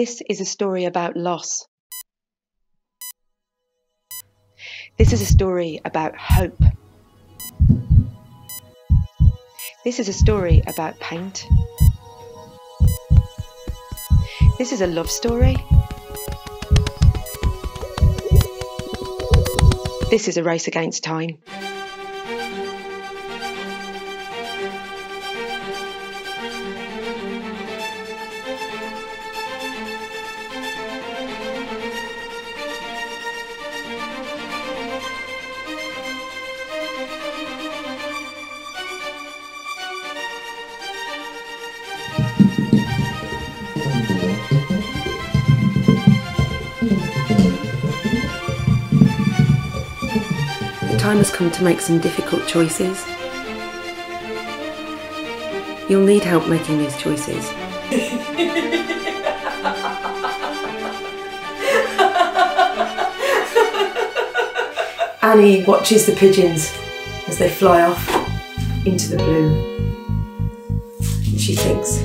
This is a story about loss. This is a story about hope. This is a story about paint. This is a love story. This is a race against time. Time has come to make some difficult choices. You'll need help making these choices. Annie watches the pigeons as they fly off into the blue. She thinks,